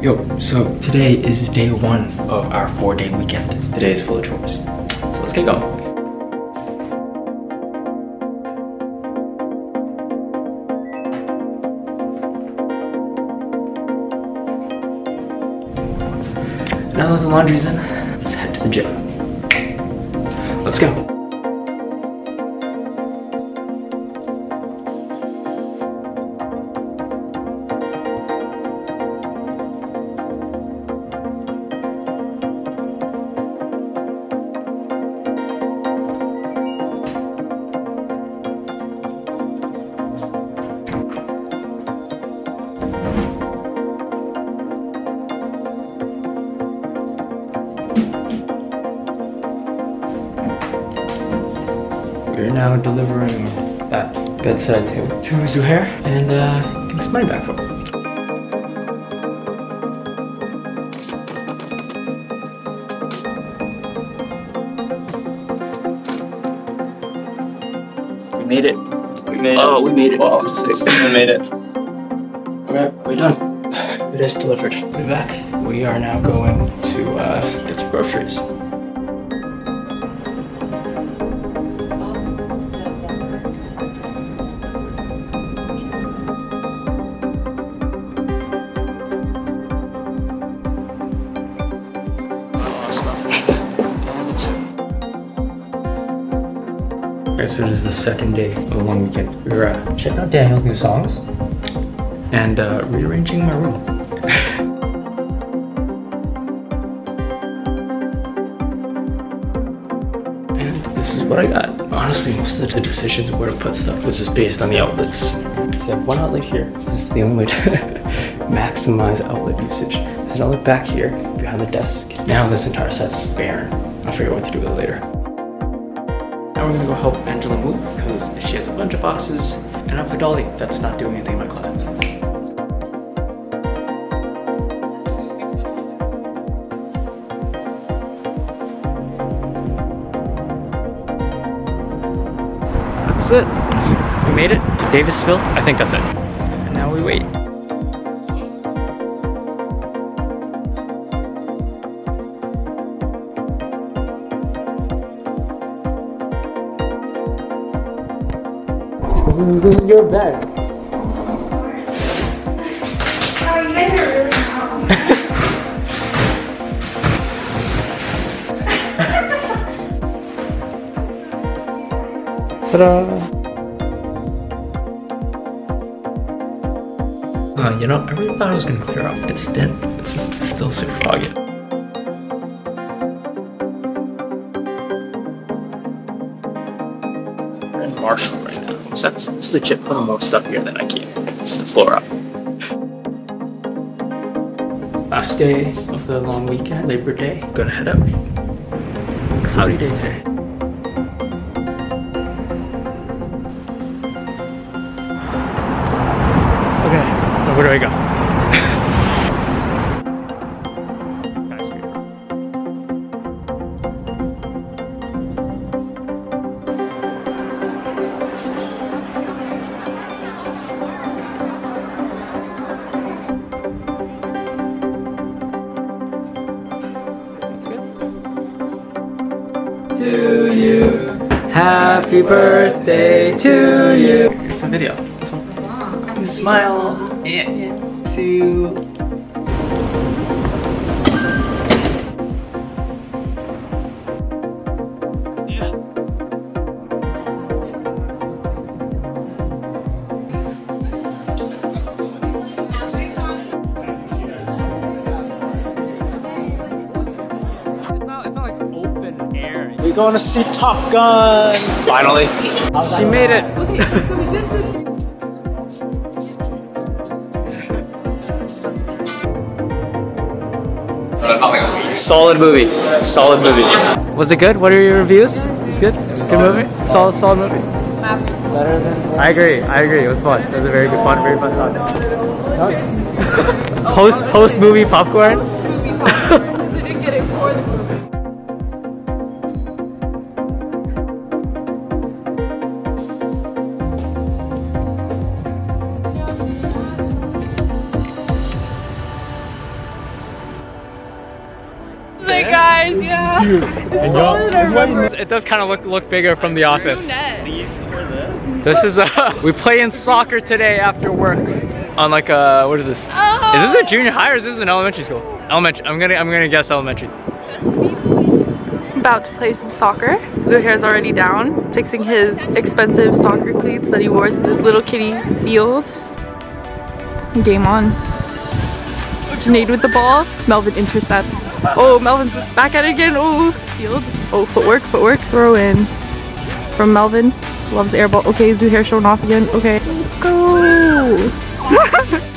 Yo, so today is day one of our four day weekend. Today is full of chores. So let's get going. Now that the laundry's in, let's head to the gym. Let's go. Now delivering that bedside table to Zuhair and uh, getting some money back for it. We made it. We made it. Oh, it. we made it. Wow, we made it. Okay, we're done. It is delivered. We're back. We are now going to uh, get some groceries. Okay, so it is the second day of the long weekend. We were uh, checking out Daniel's new songs and uh, rearranging my room. and this is what I got. Honestly, most of the decisions of where to put stuff was just based on the outlets. So you have one outlet here. This is the only way to maximize outlet usage. There's an outlet back here behind the desk. Now this entire set's barren. I'll figure out what to do with it later. We're gonna go help Angela move because she has a bunch of boxes and I have a dolly that's not doing anything in my closet. That's it. We made it to Davisville. I think that's it. And now we wait. This is, your bed. Oh, you guys are really. Ta-da! Uh, you know, I really thought it was gonna clear up. It's. It's still super foggy. That's, that's legit putting more stuff here than I can. It's the floor up. Last day of the long weekend, Labor Day. Gonna head up. Cloudy day today. Happy birthday to you. It's a video. Smile. Yeah. To going to see Top Gun! Finally. She made it. Solid movie. Solid movie. Was it good? What are your reviews? It's good? Good movie? Solid, solid movie. Better than. I agree. I agree. It was fun. It was a very good fun, very fun time. post post movie popcorn. Guys, yeah. And y'all, it does kind of look look bigger from the office. This is a. we play in soccer today after work on like a what is this? Oh. Is this a oh. junior high or is this an elementary school? Elementary. I'm gonna I'm gonna guess elementary. About to play some soccer. Zuhair's already down, fixing his expensive soccer cleats that he wore to this little kitty field. Game on. Junaid with the ball. Melvin intercepts. Oh, Melvin's back at it again. Oh, field. Oh, footwork, footwork. Throw in from Melvin. Loves air ball. Okay, Zuhair showing off again. Okay. Go!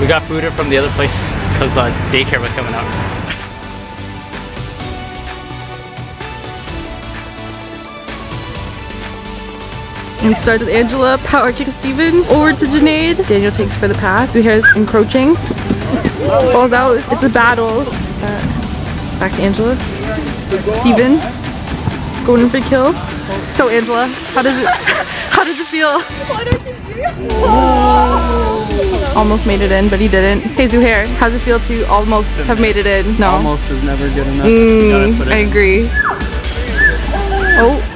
We got food from the other place because uh, daycare was coming out. We start with Angela, power kick to Steven, over to Junaid. Daniel takes for the pass. Zuhair's encroaching. Falls out. It's a battle. Uh, back to Angela. Steven going in for the kill. So Angela, how does it how does it feel? Almost made it in, but he didn't. Hey Zuhair, how's it feel to almost have made it in? No. Almost is never good enough. Mm, put it I in. agree. Oh.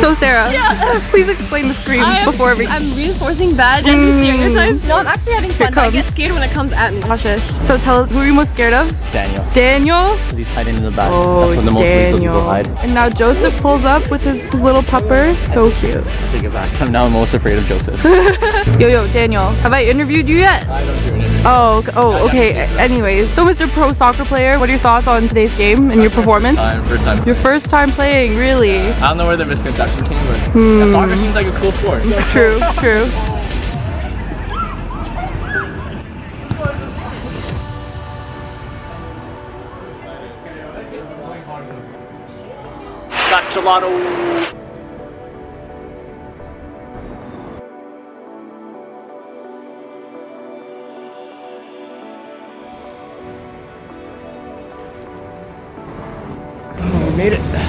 So Sarah, uh, please explain the scream I'm- before we I'm reinforcing bad gender mm. stereotypes. No, I'm actually having fun, I get scared when it comes at me. Cautious. So tell us, who are you most scared of? Daniel. Daniel? He's hiding in the back. Oh, That's when the most Daniel. hide. And now Joseph pulls up with his little pupper. So cute. I take it back. I'm now most afraid of Joseph. Yo, yo, Daniel, have I interviewed you yet? I don't do anything. Oh, ok- oh, okay. Anyways, so Mr. Pro Soccer Player, what are your thoughts on today's game and your performance? Time, first time. Your first time playing, really? I don't know where the misconception came, but Hmm. yeah, soccer seems like a cool sport. True, true. Got gelato. Oh, we made it.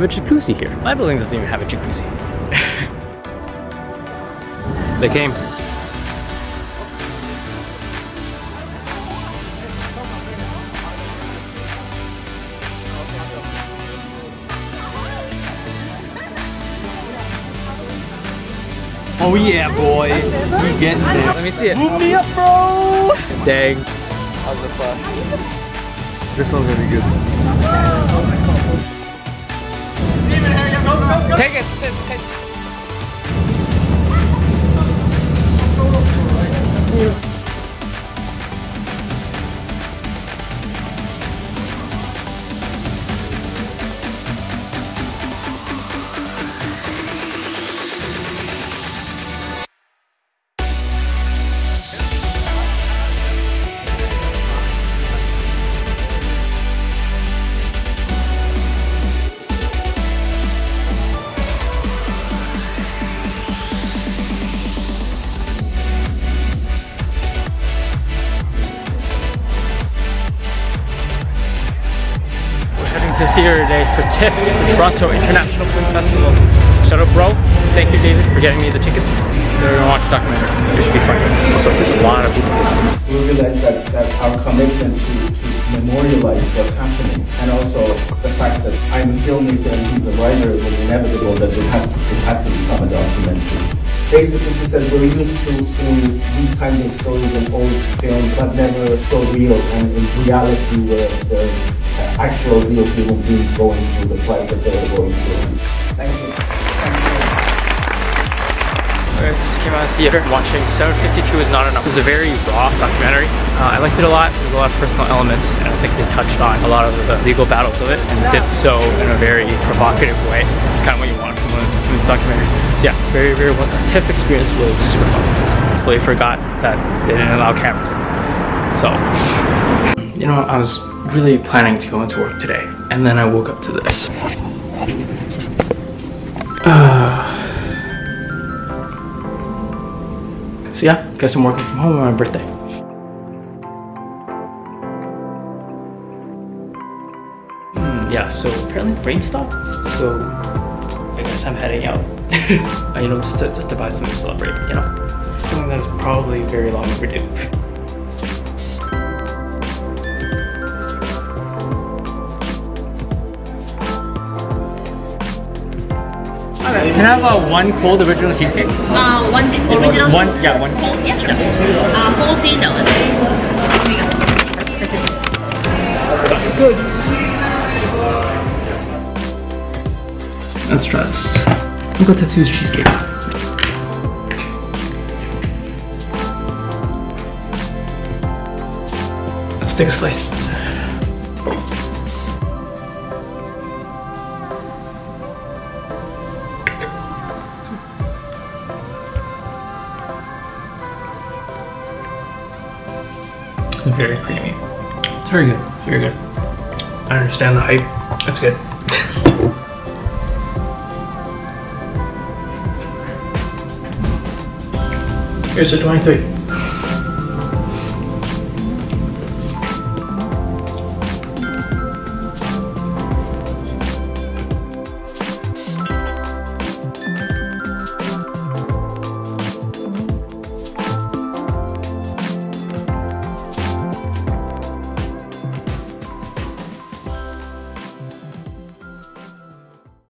Have a jacuzzi here. My building doesn't even have a jacuzzi. they came. Oh yeah, boy. We getting there. Let me see it. Move me up, bro. Dang. How's the flash? This one's gonna be good. Take it. Sid, take We're heading to theater today for TIFF, the Toronto International Film Festival. Shout out, bro. Thank you, David, for getting me the tickets. They're gonna watch the documentary. It should be fun. Also, there's a lot of people. we realize that, that our commitment to, to memorialize what's happening and also the fact that I'm a filmmaker and he's a writer was inevitable that it has to, it has to become a documentary. Basically, she said we're used to seeing these kinds of stories in old films, but never so real and in reality where the actual real human beings going through the plight that they're going through. Thank you. I just came out of the theater watching 752 is Not a Number. It was a very raw documentary. Uh, I liked it a lot. There's a lot of personal elements, and I think they touched on a lot of the legal battles of it, and did so in a very provocative way. It's kind of what you want from a documentary. So yeah, very, very well. The TIFF experience was super fun. Totally forgot that they didn't allow cameras. So, you know, I was really planning to go into work today, and then I woke up to this. Uh, So yeah, guess I'm working from home on my birthday. Hmm, yeah, so apparently rain stopped, so I guess I'm heading out. You know, just to just to buy something to celebrate, you know. something that is probably very long overdue. Can I have uh, one cold original cheesecake? Uh, one original. One, yeah, one. Cold, Yeah, sure. Uh, fourteen dollars. Here we go. Good. Let's try this. Uncle Tetsu's cheesecake. Let's take a slice. Very creamy. It's very good. Very good. I understand the hype. That's good. Here's the 23.